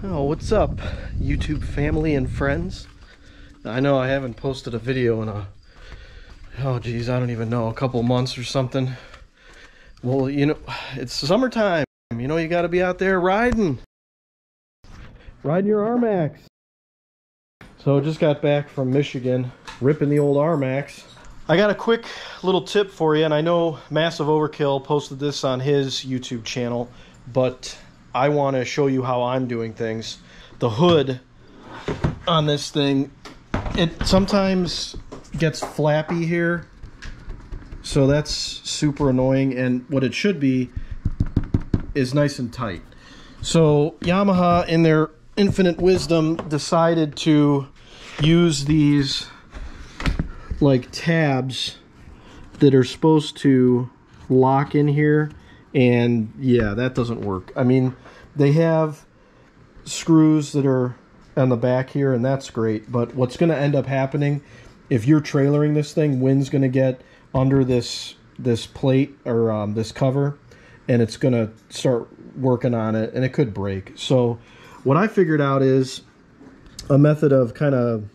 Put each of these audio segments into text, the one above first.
Oh, what's up, YouTube family and friends? I know I haven't posted a video in a, oh geez, I don't even know, a couple months or something. Well, you know, it's summertime. You know, you got to be out there riding. Riding your RMAX. So just got back from Michigan, ripping the old RMAX. I got a quick little tip for you, and I know Massive Overkill posted this on his YouTube channel, but I want to show you how I'm doing things. The hood on this thing, it sometimes gets flappy here, so that's super annoying, and what it should be is nice and tight. So Yamaha, in their infinite wisdom, decided to use these like tabs that are supposed to lock in here and yeah that doesn't work. I mean they have screws that are on the back here and that's great. But what's going to end up happening if you're trailering this thing wind's going to get under this this plate or um, this cover and it's going to start working on it and it could break. So what i figured out is a method of kind of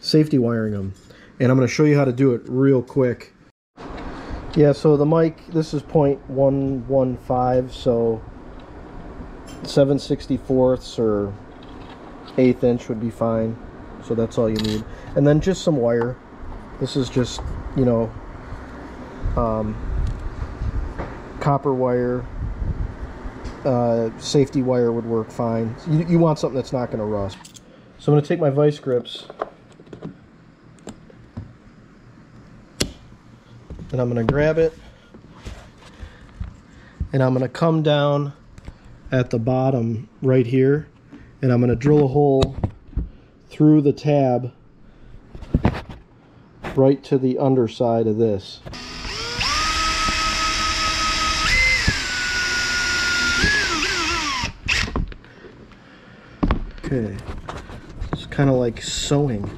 safety wiring them and I'm going to show you how to do it real quick. Yeah, so the mic, this is 0.115, so 7 64ths or eighth inch would be fine. So that's all you need. And then just some wire. This is just, you know, um, copper wire. Uh, safety wire would work fine. You, you want something that's not going to rust. So I'm going to take my vice grips and I'm going to grab it and I'm going to come down at the bottom right here and I'm going to drill a hole through the tab right to the underside of this. Okay, it's kind of like sewing.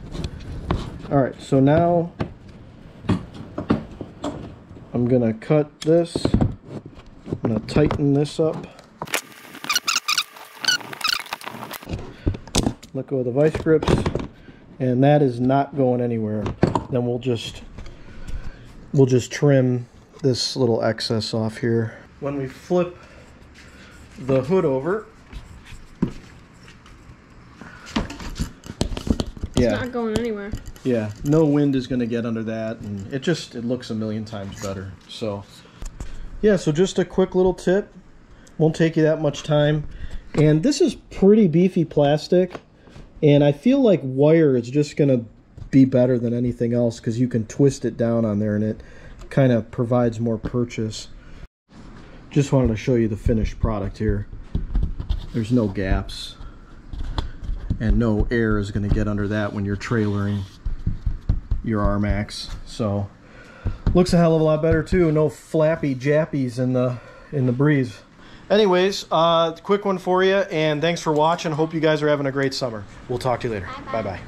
All right, so now I'm gonna cut this. I'm gonna tighten this up. Let go of the vice grips. And that is not going anywhere. Then we'll just we'll just trim this little excess off here. When we flip the hood over, It's yeah. not going anywhere. Yeah, no wind is going to get under that, and it just it looks a million times better. So, yeah, so just a quick little tip. Won't take you that much time. And this is pretty beefy plastic, and I feel like wire is just going to be better than anything else because you can twist it down on there, and it kind of provides more purchase. Just wanted to show you the finished product here. There's no gaps and no air is going to get under that when you're trailering your RMAX. So looks a hell of a lot better too. No flappy jappies in the in the breeze. Anyways, uh, quick one for you, and thanks for watching. Hope you guys are having a great summer. We'll talk to you later. Bye-bye.